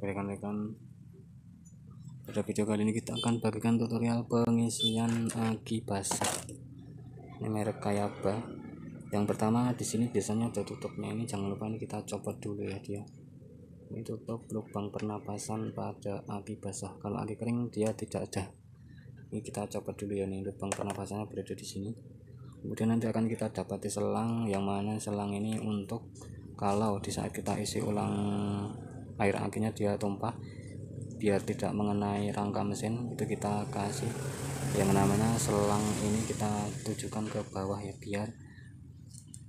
rekan-rekan pada video kali ini kita akan bagikan tutorial pengisian aki basah ini merek Kayaba. Yang pertama di sini biasanya ada tutupnya ini. Jangan lupa ini kita copot dulu ya dia. Ini tutup lubang pernapasan pada aki basah kalau aki kering dia tidak ada. Ini kita copot dulu ya nih. Lubang pernapasannya berada di sini. Kemudian nanti akan kita dapati selang yang mana selang ini untuk kalau di saat kita isi ulang air akinya dia tumpah. Biar tidak mengenai rangka mesin itu kita kasih. Yang namanya selang ini kita tujukan ke bawah ya biar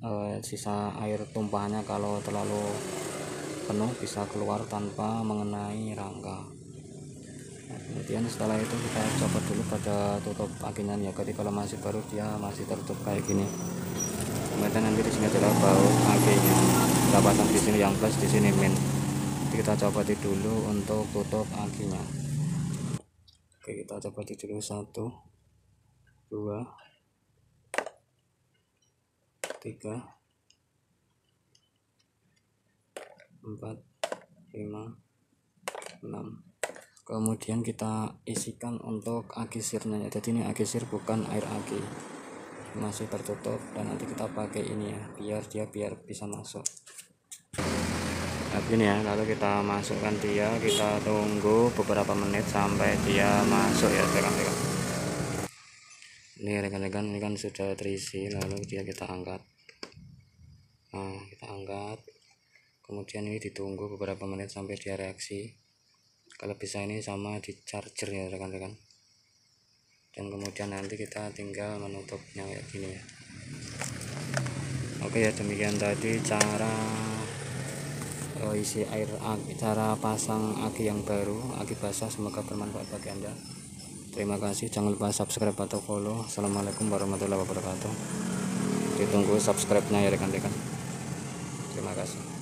uh, sisa air tumpahannya kalau terlalu penuh bisa keluar tanpa mengenai rangka. Nah, kemudian setelah itu kita coba dulu pada tutup akinya ya. Jadi kalau masih baru dia masih tertutup kayak gini. Kemudian nanti di sini adalah bau akinya kita di sini yang plus di sini min kita coba dulu untuk tutup akinya oke kita coba dulu satu dua tiga empat lima enam. Kemudian kita isikan untuk aki sirnya jadi ini aki sir bukan air aki masih tertutup dan nanti kita pakai ini ya biar dia biar bisa masuk begini ya lalu kita masukkan dia kita tunggu beberapa menit sampai dia masuk ya rekan-rekan. Ini rekan-rekan ini kan sudah terisi lalu dia kita angkat. Nah kita angkat. Kemudian ini ditunggu beberapa menit sampai dia reaksi. Kalau bisa ini sama di charger ya rekan-rekan. Dan kemudian nanti kita tinggal menutupnya kayak gini ya. Oke ya demikian tadi cara isi air cara pasang aki yang baru aki basah semoga bermanfaat bagi anda. Terima kasih jangan lupa subscribe atau follow. Assalamualaikum warahmatullahi wabarakatuh. Ditunggu subscribe nya ya rekan-rekan. Terima kasih